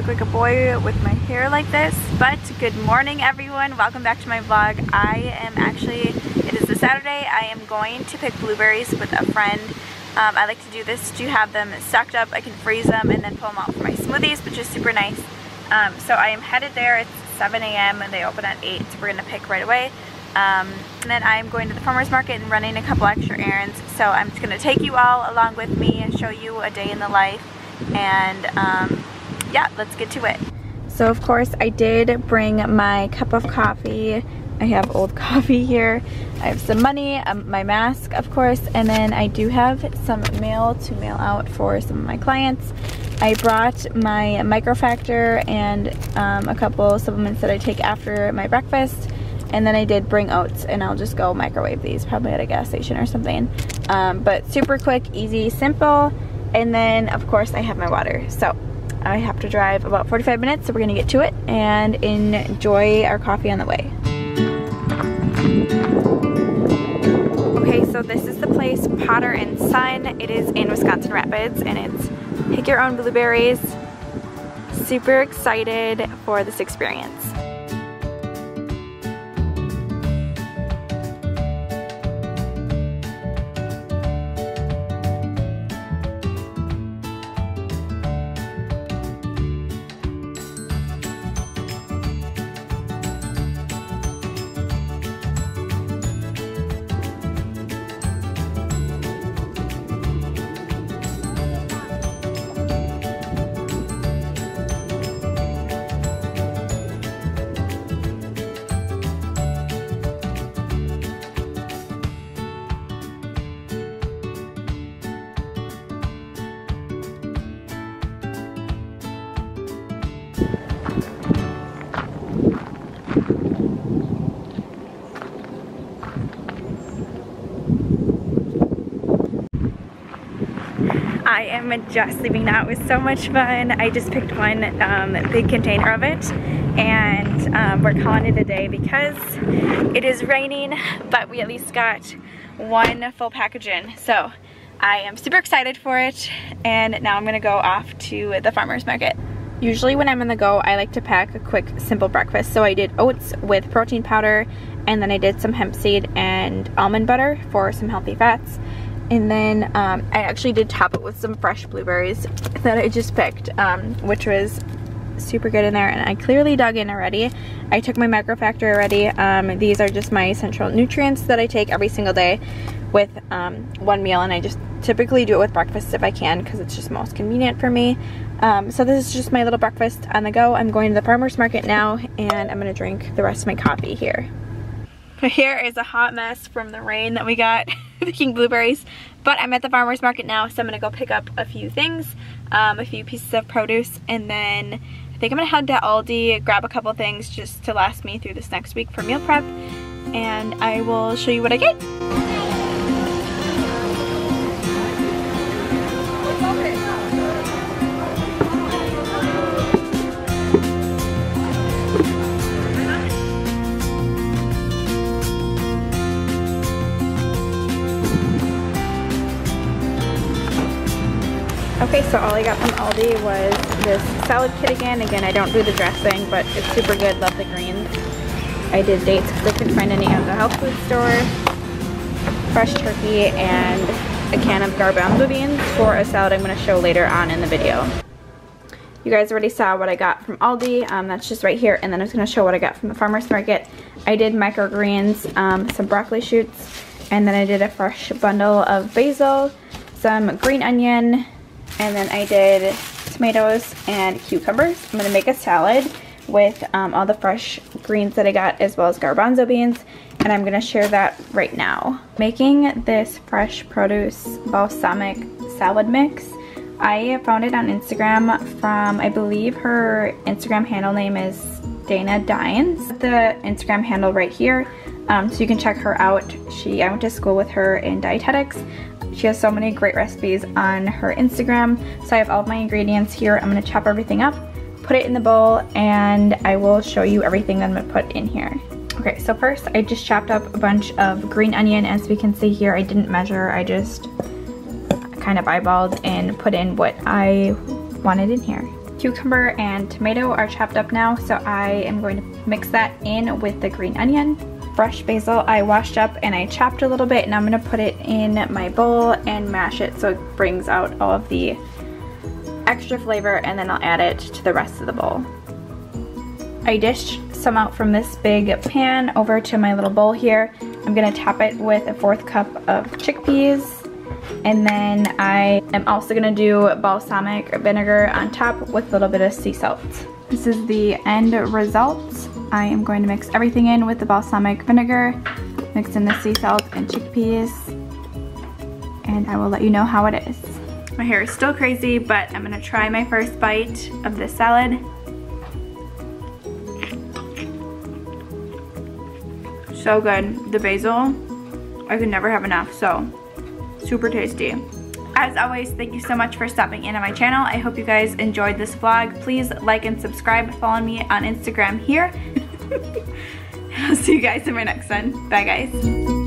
look like a boy with my hair like this, but good morning everyone. Welcome back to my vlog. I am actually, it is a Saturday. I am going to pick blueberries with a friend. Um, I like to do this to have them stocked up. I can freeze them and then pull them out for my smoothies, which is super nice. Um, so I am headed there. It's 7 a.m. and they open at 8, so we're going to pick right away. Um, and then I'm going to the farmer's market and running a couple extra errands. So I'm just going to take you all along with me and show you a day in the life. And um, yeah, let's get to it. So of course I did bring my cup of coffee. I have old coffee here. I have some money, um, my mask of course, and then I do have some mail to mail out for some of my clients. I brought my microfactor and um, a couple supplements that I take after my breakfast and then I did bring oats and I'll just go microwave these probably at a gas station or something. Um, but super quick, easy, simple. And then of course I have my water. So I have to drive about 45 minutes so we're gonna get to it and enjoy our coffee on the way. Okay, so this is the place, Potter and Son. It is in Wisconsin Rapids and it's pick your own blueberries. Super excited for this experience. I am just leaving now. It was so much fun. I just picked one um, big container of it and um, we're calling it a day because it is raining but we at least got one full package in. So I am super excited for it and now I'm gonna go off to the farmer's market. Usually when I'm on the go, I like to pack a quick, simple breakfast. So I did oats with protein powder, and then I did some hemp seed and almond butter for some healthy fats. And then um, I actually did top it with some fresh blueberries that I just picked, um, which was super good in there. And I clearly dug in already. I took my microfactor already. Um, these are just my essential nutrients that I take every single day with um, one meal. And I just typically do it with breakfast if I can because it's just most convenient for me. Um, so this is just my little breakfast on the go. I'm going to the farmer's market now and I'm gonna drink the rest of my coffee here. Here is a hot mess from the rain that we got picking blueberries. But I'm at the farmer's market now, so I'm gonna go pick up a few things, um, a few pieces of produce, and then I think I'm gonna head to Aldi, grab a couple things just to last me through this next week for meal prep, and I will show you what I get. Okay, so all I got from Aldi was this salad kit again. Again, I don't do the dressing, but it's super good. Love the greens. I did dates because I couldn't find any at the health food store. Fresh turkey and a can of garbanzo beans for a salad I'm going to show later on in the video. You guys already saw what I got from Aldi. Um, that's just right here. And then I was going to show what I got from the farmer's market. I did microgreens, um, some broccoli shoots, and then I did a fresh bundle of basil, some green onion, and then I did tomatoes and cucumbers. I'm going to make a salad with um, all the fresh greens that I got as well as garbanzo beans and I'm to share that right now. Making this fresh produce balsamic salad mix. I found it on Instagram from, I believe her Instagram handle name is Dana Dines. The Instagram handle right here, um, so you can check her out. She, I went to school with her in dietetics. She has so many great recipes on her Instagram. So I have all my ingredients here. I'm gonna chop everything up, put it in the bowl, and I will show you everything that I'm gonna put in here. Okay, so first I just chopped up a bunch of green onion. As we can see here, I didn't measure, I just kind of eyeballed and put in what I wanted in here. cucumber and tomato are chopped up now, so I am going to mix that in with the green onion. Fresh basil I washed up and I chopped a little bit and I'm gonna put it in my bowl and mash it so it brings out all of the extra flavor and then I'll add it to the rest of the bowl. I dished some out from this big pan over to my little bowl here. I'm gonna top it with a fourth cup of chickpeas and then I am also gonna do balsamic vinegar on top with a little bit of sea salt. This is the end result. I am going to mix everything in with the balsamic vinegar, mix in the sea salt and chickpeas, and I will let you know how it is. My hair is still crazy, but I'm gonna try my first bite of this salad. So good. The basil, I could never have enough, so super tasty. As always, thank you so much for stopping in on my channel. I hope you guys enjoyed this vlog. Please like and subscribe. Follow me on Instagram here. I'll see you guys in my next one. Bye guys.